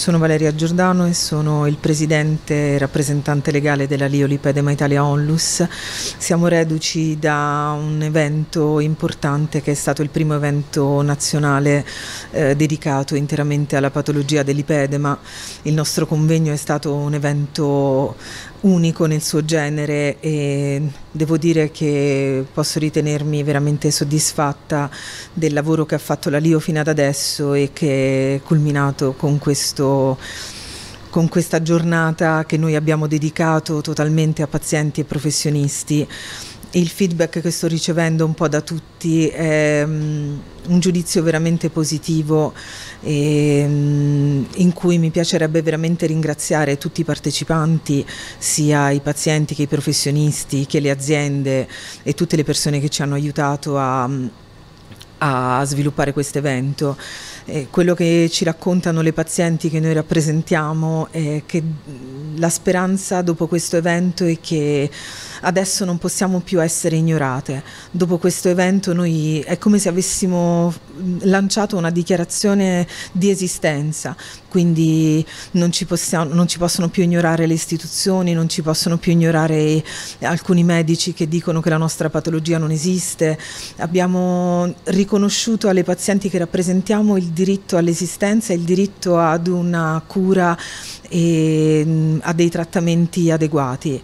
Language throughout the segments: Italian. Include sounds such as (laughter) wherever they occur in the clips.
Sono Valeria Giordano e sono il presidente e rappresentante legale della Liolipedema Italia Onlus. Siamo reduci da un evento importante che è stato il primo evento nazionale eh, dedicato interamente alla patologia dell'ipedema. Il nostro convegno è stato un evento unico nel suo genere e devo dire che posso ritenermi veramente soddisfatta del lavoro che ha fatto la Lio fino ad adesso e che è culminato con questo con questa giornata che noi abbiamo dedicato totalmente a pazienti e professionisti. Il feedback che sto ricevendo un po' da tutti è um, un giudizio veramente positivo e, um, in cui mi piacerebbe veramente ringraziare tutti i partecipanti, sia i pazienti che i professionisti, che le aziende e tutte le persone che ci hanno aiutato a, a sviluppare questo evento. Eh, quello che ci raccontano le pazienti che noi rappresentiamo è che la speranza dopo questo evento è che adesso non possiamo più essere ignorate. Dopo questo evento noi è come se avessimo lanciato una dichiarazione di esistenza, quindi non ci, possiamo, non ci possono più ignorare le istituzioni, non ci possono più ignorare alcuni medici che dicono che la nostra patologia non esiste. Abbiamo riconosciuto alle pazienti che rappresentiamo il diritto all'esistenza il diritto ad una cura e a dei trattamenti adeguati.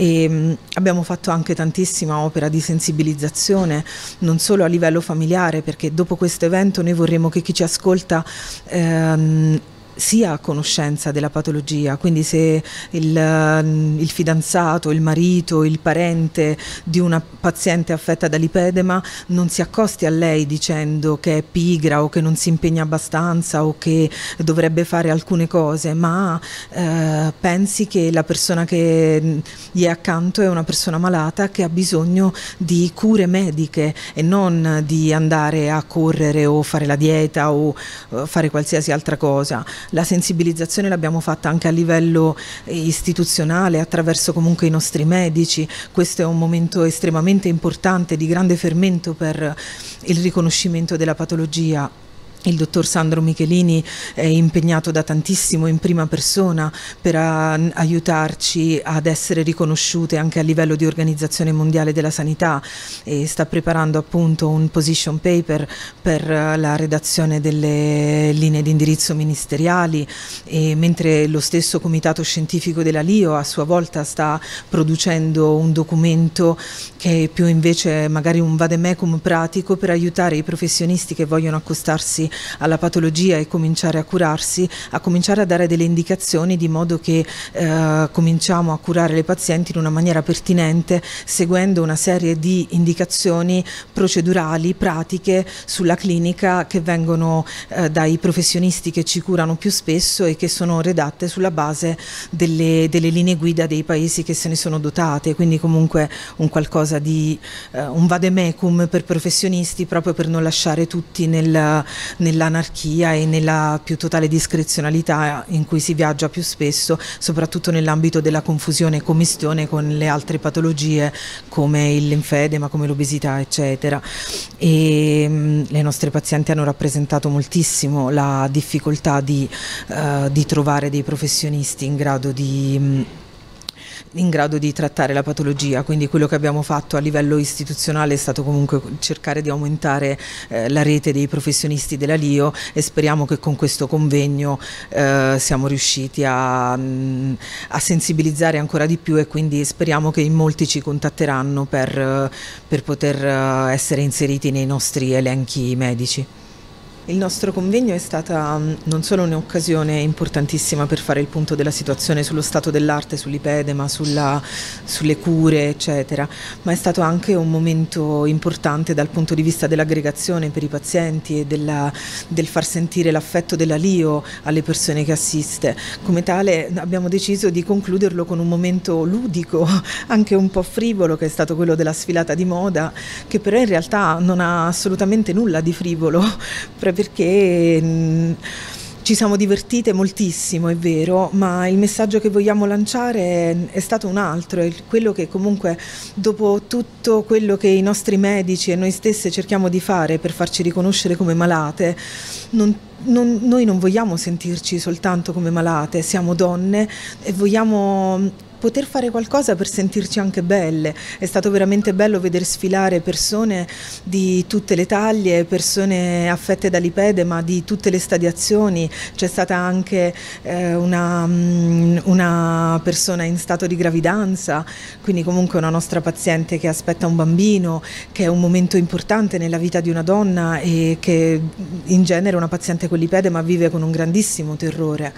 E mm, abbiamo fatto anche tantissima opera di sensibilizzazione, non solo a livello familiare, perché dopo questo evento noi vorremmo che chi ci ascolta ehm, sia a conoscenza della patologia, quindi se il, mm, il, fidanzato, il marito, il parente di una paziente affetta dall'ipedema non si accosti a lei dicendo che è pigra o che non si impegna abbastanza o che dovrebbe fare alcune cose, ma eh, pensi che la persona che gli è accanto è una persona malata che ha bisogno di cure mediche e non di andare a correre o fare la dieta o uh, fare qualsiasi altra cosa la sensibilizzazione l'abbiamo fatta anche a livello eh, istituzionale attraverso comunque i nostri medici, questo è un momento estremamente importante di grande fermento per il riconoscimento della patologia il dottor Sandro Michelini è impegnato da tantissimo in prima persona per aiutarci ad essere riconosciute anche a livello di Organizzazione Mondiale della Sanità e sta preparando appunto un position paper per la redazione delle linee di indirizzo ministeriali e mentre lo stesso Comitato Scientifico della LIO a sua volta sta producendo un documento che è più invece magari un vademecum pratico per aiutare i professionisti che vogliono accostarsi alla patologia e cominciare a curarsi, a cominciare a dare delle indicazioni di modo che eh, cominciamo a curare le pazienti in una maniera pertinente seguendo una serie di indicazioni procedurali, pratiche sulla clinica che vengono eh, dai professionisti che ci curano più spesso e che sono redatte sulla base delle, delle linee guida dei paesi che se ne sono dotate, quindi comunque un qualcosa di eh, un vademecum per professionisti proprio per non lasciare tutti nel, nell'anarchia e nella più totale discrezionalità in cui si viaggia più spesso, soprattutto nell'ambito della confusione e commistione con le altre patologie come il linfedema, come l'obesità, eccetera. E, mm, le nostre pazienti hanno rappresentato moltissimo la difficoltà di, uh, di trovare dei professionisti in grado di... Mh, mm, in grado di trattare la patologia, quindi quello che abbiamo fatto a livello istituzionale è stato comunque cercare di aumentare eh, la rete dei professionisti della LIO e speriamo che con questo convegno eh, siamo riusciti a, mm, a, sensibilizzare ancora di più e quindi speriamo che in molti ci contatteranno per, per poter eh, essere inseriti nei nostri elenchi medici. Il nostro convegno è stata mm, non solo un'occasione importantissima per fare il punto della situazione sullo stato dell'arte, sull'ipedema, sulle cure, eccetera, ma è stato anche un momento importante dal punto di vista dell'aggregazione per i pazienti e della, del far sentire l'affetto della LIO alle persone che assiste. Come tale abbiamo deciso di concluderlo con un momento ludico, (laughs) anche un po' frivolo, che è stato quello della sfilata di moda, che però in realtà non ha assolutamente nulla di frivolo (laughs) perché mh, ci siamo divertite moltissimo, è vero, ma il messaggio che vogliamo lanciare è stato un altro, è quello che comunque dopo tutto quello che i nostri medici e noi stesse cerchiamo di fare per farci riconoscere come malate, non non, noi non vogliamo sentirci soltanto come malate, siamo donne e vogliamo poter fare qualcosa per sentirci anche belle. È stato veramente bello vedere sfilare persone di tutte le taglie, persone affette da lipedema di tutte le stadiazioni. C'è stata anche eh, una, mm, una, persona in stato di gravidanza, quindi comunque una nostra paziente che aspetta un bambino, che è un momento importante nella vita di una donna e che in genere una paziente con lipedema vive con un grandissimo terrore.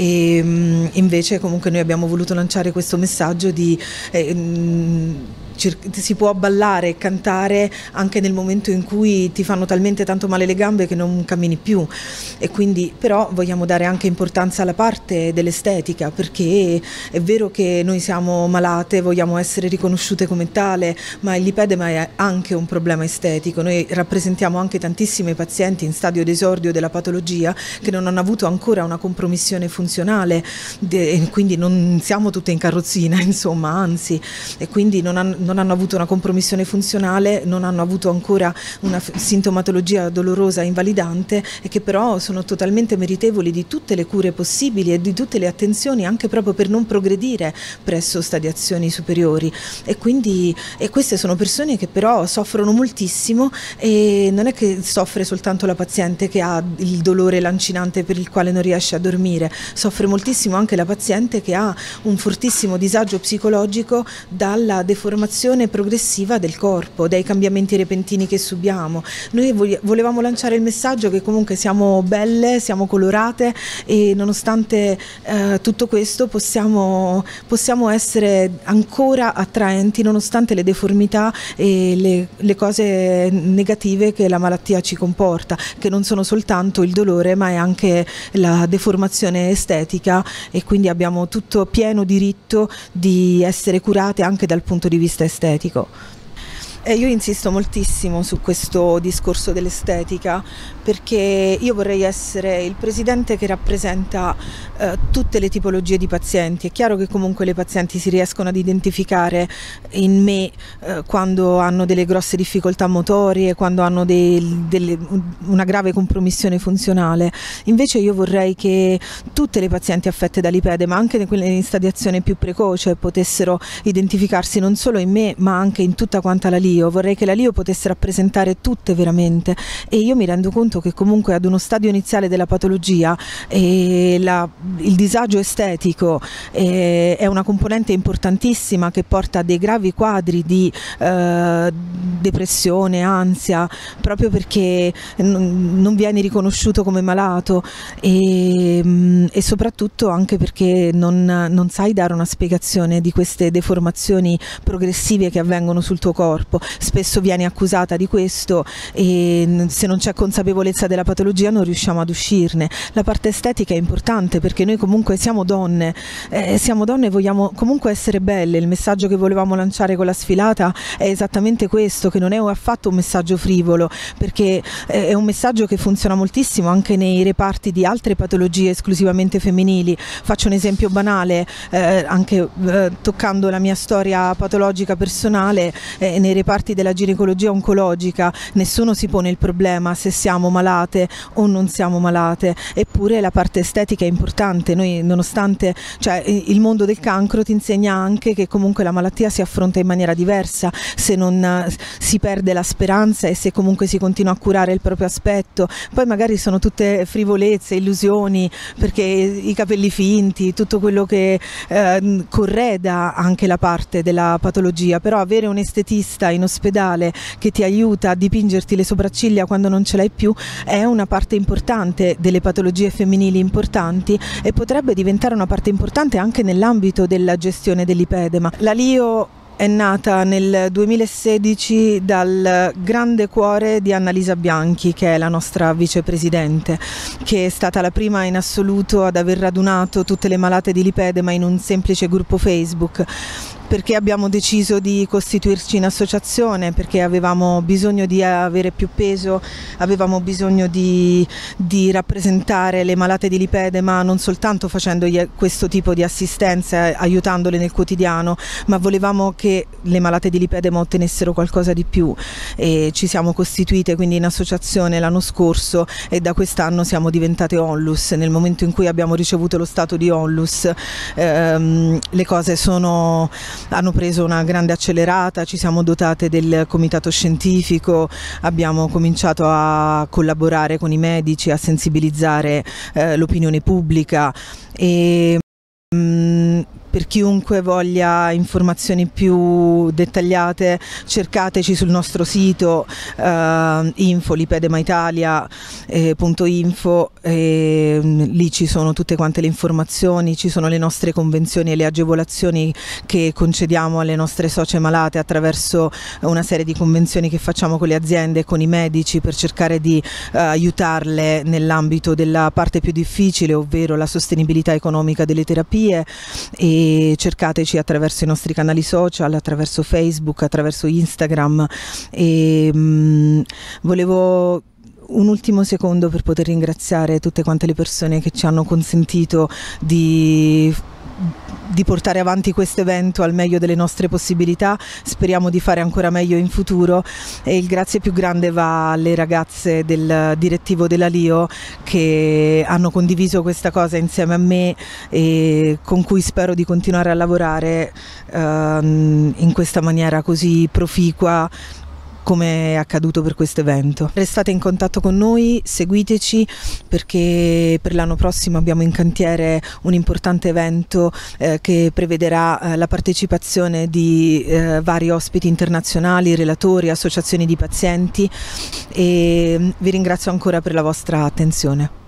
E mm, invece comunque noi abbiamo voluto lanciare questo messaggio di eh, mm, si può ballare e cantare anche nel momento in cui ti fanno talmente tanto male le gambe che non cammini più e quindi però vogliamo dare anche importanza alla parte dell'estetica perché è vero che noi siamo malate, vogliamo essere riconosciute come tale, ma il lipedema è anche un problema estetico. Noi rappresentiamo anche tantissimi pazienti in stadio d'esordio della patologia che non hanno avuto ancora una compromissione funzionale quindi non siamo tutte in carrozzina, (laughs) insomma, anzi, e quindi non hanno non hanno avuto una compromissione funzionale, non hanno avuto ancora una sintomatologia dolorosa invalidante e che però sono totalmente meritevoli di tutte le cure possibili e di tutte le attenzioni anche proprio per non progredire presso stadiazioni superiori. E quindi e queste sono persone che però soffrono moltissimo e non è che soffre soltanto la paziente che ha il dolore lancinante per il quale non riesce a dormire, soffre moltissimo anche la paziente che ha un fortissimo disagio psicologico dalla deformazione evoluzione progressiva del corpo, dai cambiamenti repentini che subiamo. Noi volevamo lanciare il messaggio che comunque siamo belle, siamo colorate e nonostante eh, tutto questo possiamo, possiamo, essere ancora attraenti nonostante le deformità e le, le cose negative che la malattia ci comporta, che non sono soltanto il dolore ma è anche la deformazione estetica e quindi abbiamo tutto pieno diritto di essere curate anche dal punto di vista estetico estetico. E io insisto moltissimo su questo discorso dell'estetica perché io vorrei essere il presidente che rappresenta eh, tutte le tipologie di pazienti. È chiaro che comunque le pazienti si riescono ad identificare in me eh, quando hanno delle grosse difficoltà motorie, quando hanno dei, delle, una grave compromissione funzionale. Invece io vorrei che tutte le pazienti affette da lipedema, anche quelle in stadiazione più precoce, potessero identificarsi non solo in me ma anche in tutta quanta la LIO. Vorrei che la LIO potesse rappresentare tutte veramente e io mi rendo conto che comunque ad uno stadio iniziale della patologia eh, la, il disagio estetico eh, è una componente importantissima che porta a dei gravi quadri di eh, depressione, ansia, proprio perché non, vieni riconosciuto come malato e, mm, e soprattutto anche perché non, non sai dare una spiegazione di queste deformazioni progressive che avvengono sul tuo corpo. Spesso vieni accusata di questo e se non c'è consapevolezza della patologia non riusciamo ad uscirne. La parte estetica è importante perché noi comunque siamo donne, eh, siamo donne e vogliamo comunque essere belle. Il messaggio che volevamo lanciare con la sfilata è esattamente questo, che non è affatto un messaggio frivolo, perché è un messaggio che funziona moltissimo anche nei reparti di altre patologie esclusivamente femminili. Faccio un esempio banale, eh, anche eh, toccando la mia storia patologica personale, eh, nei reparti della ginecologia oncologica nessuno si pone il problema se siamo malate o non siamo malate, eppure la parte estetica è importante, noi nonostante cioè, il mondo del cancro ti insegna anche che comunque la malattia si affronta in maniera diversa, se non si perde la speranza e se comunque si continua a curare il proprio aspetto, poi magari sono tutte frivolezze, illusioni, perché i capelli finti, tutto quello che eh, correda anche la parte della patologia, però avere un estetista in ospedale che ti aiuta a dipingerti le sopracciglia quando non ce l'hai più è una parte importante delle patologie femminili importanti e potrebbe diventare una parte importante anche nell'ambito della gestione dell'ipedema. La LIO è nata nel 2016 dal grande cuore di Annalisa Bianchi, che è la nostra vicepresidente, che è stata la prima in assoluto ad aver radunato tutte le malate di lipedema in un semplice gruppo Facebook perché abbiamo deciso di costituirci in associazione, perché avevamo bisogno di avere più peso, avevamo bisogno di, di rappresentare le malate di lipedema non soltanto facendo questo tipo di assistenza, aiutandole nel quotidiano, ma volevamo che le malate di lipedema ottenessero qualcosa di più e ci siamo costituite quindi in associazione l'anno scorso e da quest'anno siamo diventate Onlus. Nel momento in cui abbiamo ricevuto lo stato di Onlus ehm, le cose sono hanno preso una grande accelerata, ci siamo dotate del comitato scientifico, abbiamo cominciato a collaborare con i medici, a sensibilizzare eh, l'opinione pubblica e mm, per chiunque voglia informazioni più dettagliate cercateci sul nostro sito eh, info eh, lì ci sono tutte quante le informazioni, ci sono le nostre convenzioni e le agevolazioni che concediamo alle nostre socie malate attraverso una serie di convenzioni che facciamo con le aziende e con i medici per cercare di eh, aiutarle nell'ambito della parte più difficile ovvero la sostenibilità economica delle terapie e cercateci attraverso i nostri canali social, attraverso Facebook, attraverso Instagram. E mh, mm, volevo un ultimo secondo per poter ringraziare tutte quante le persone che ci hanno consentito di di portare avanti questo evento al meglio delle nostre possibilità, speriamo di fare ancora meglio in futuro. E il grazie più grande va alle ragazze del direttivo della Lio che hanno condiviso questa cosa insieme a me e con cui spero di continuare a lavorare ehm, in questa maniera così proficua come è accaduto per questo evento. Restate in contatto con noi, seguiteci perché per l'anno prossimo abbiamo in cantiere un importante evento eh, che prevederà eh, la partecipazione di eh, vari ospiti internazionali, relatori, associazioni di pazienti e vi ringrazio ancora per la vostra attenzione.